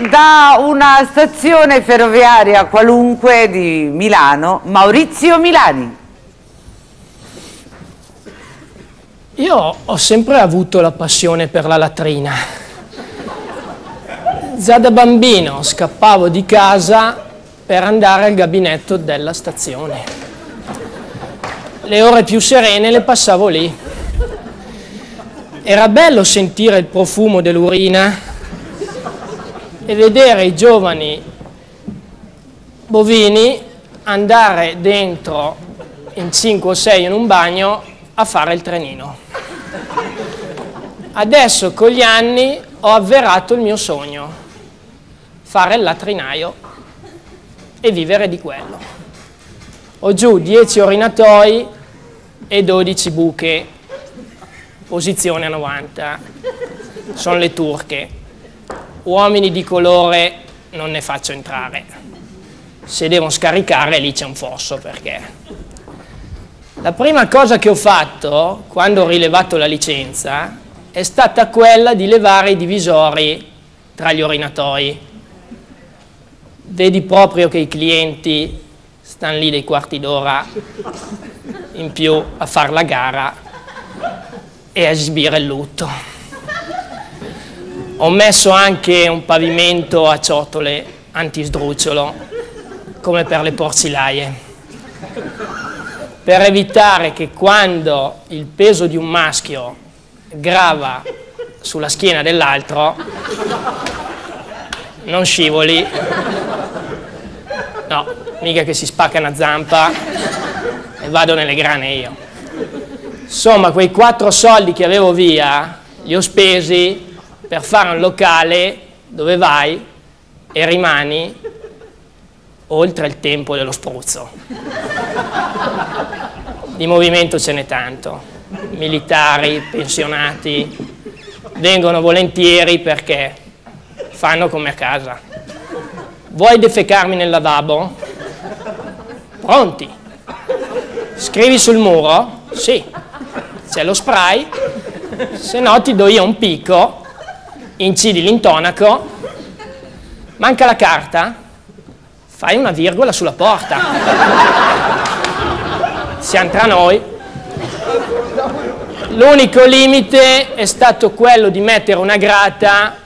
Da una stazione ferroviaria qualunque di Milano, Maurizio Milani. Io ho sempre avuto la passione per la latrina. Già da bambino scappavo di casa per andare al gabinetto della stazione. Le ore più serene le passavo lì. Era bello sentire il profumo dell'urina e vedere i giovani bovini andare dentro in 5 o 6 in un bagno a fare il trenino. Adesso con gli anni ho avverato il mio sogno, fare il latrinaio e vivere di quello. Ho giù 10 orinatoi e 12 buche, posizione a 90, sono le turche uomini di colore non ne faccio entrare. Se devono scaricare lì c'è un fosso perché... La prima cosa che ho fatto quando ho rilevato la licenza è stata quella di levare i divisori tra gli orinatoi. Vedi proprio che i clienti stanno lì dei quarti d'ora in più a fare la gara e a esibire il lutto. Ho messo anche un pavimento a ciotole antisdrucciolo, come per le porcilaie, per evitare che quando il peso di un maschio grava sulla schiena dell'altro non scivoli, no, mica che si spacca una zampa e vado nelle grane io. Insomma, quei quattro soldi che avevo via li ho spesi per fare un locale dove vai e rimani oltre il tempo dello spruzzo. Di movimento ce n'è tanto, militari, pensionati, vengono volentieri perché fanno come a casa. Vuoi defecarmi nel lavabo? Pronti? Scrivi sul muro? Sì. C'è lo spray? Se no ti do io un picco incidi l'intonaco, manca la carta, fai una virgola sulla porta. Siamo tra noi. L'unico limite è stato quello di mettere una grata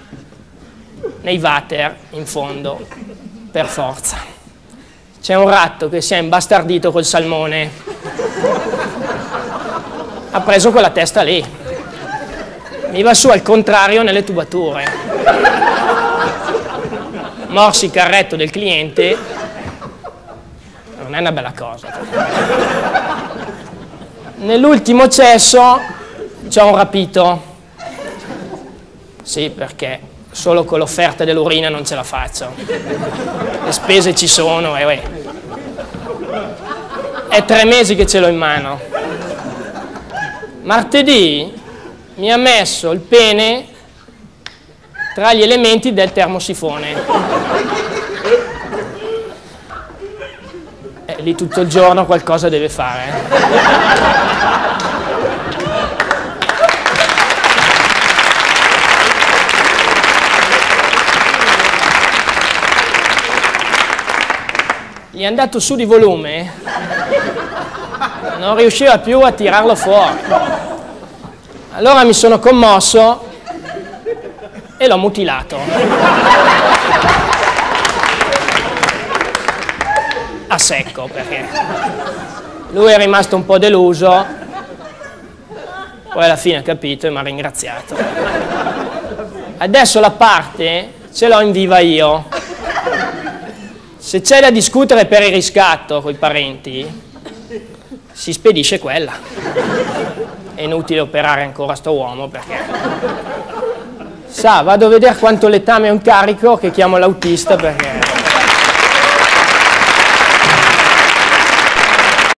nei water in fondo, per forza. C'è un ratto che si è imbastardito col salmone, ha preso quella testa lì va su al contrario nelle tubature. Morsi carretto del cliente, non è una bella cosa. Nell'ultimo cesso c'è un rapito. Sì, perché solo con l'offerta dell'urina non ce la faccio. Le spese ci sono e uè. È tre mesi che ce l'ho in mano. Martedì mi ha messo il pene tra gli elementi del termosifone. Eh, lì tutto il giorno qualcosa deve fare. Gli è andato su di volume, non riusciva più a tirarlo fuori. Allora mi sono commosso e l'ho mutilato. A secco perché lui è rimasto un po' deluso, poi alla fine ha capito e mi ha ringraziato. Adesso la parte ce l'ho in viva io. Se c'è da discutere per il riscatto con i parenti, si spedisce quella è inutile operare ancora sto uomo perché sa, vado a vedere quanto letame è un carico che chiamo l'autista perché